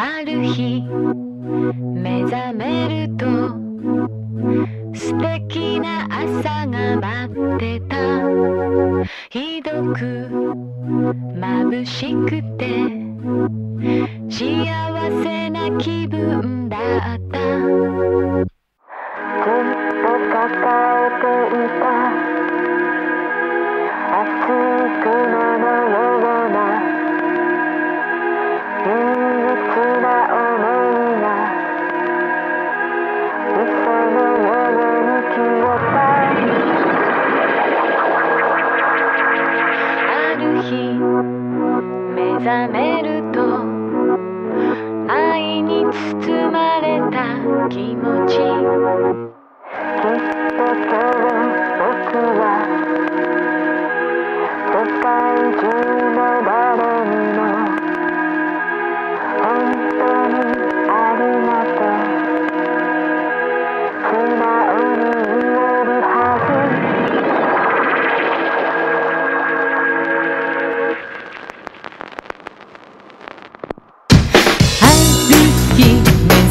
ある日目覚めると素敵な朝が待ってた。ひどく眩しくて幸せな気分覚めると愛に包まれた気持ち。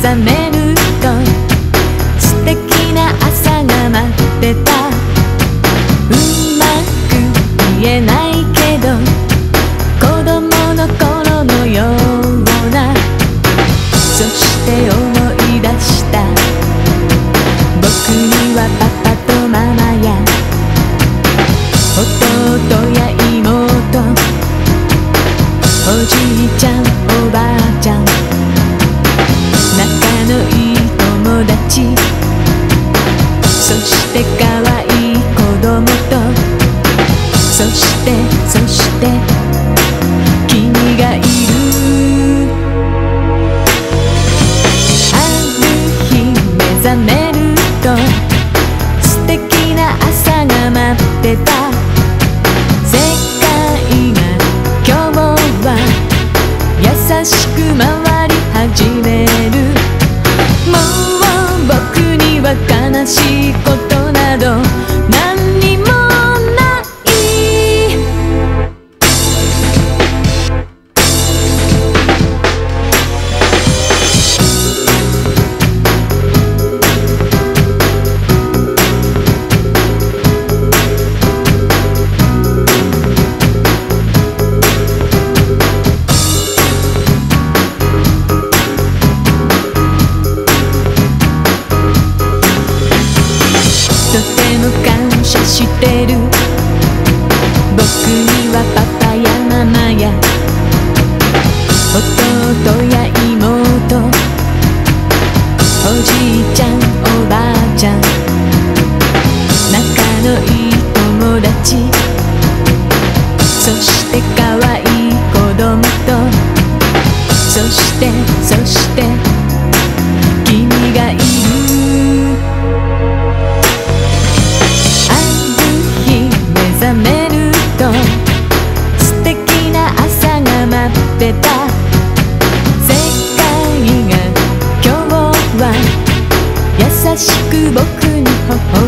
覚めると素敵な朝が待ってたうまく言えないけど子供の頃のようなそして思い出した僕にはパパとママや弟や妹おじいちゃんおばあそしてそして君がいる。ある日目覚めると素敵な朝が待ってた。世界が今日は優しく回り始める。もう僕には悲しいことなどお僕に微笑